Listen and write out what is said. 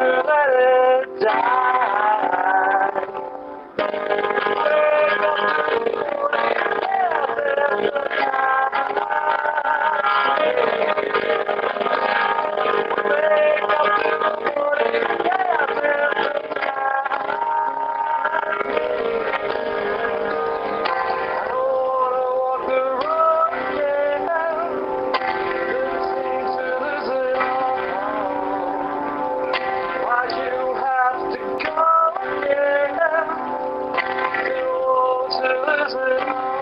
never die. Israel.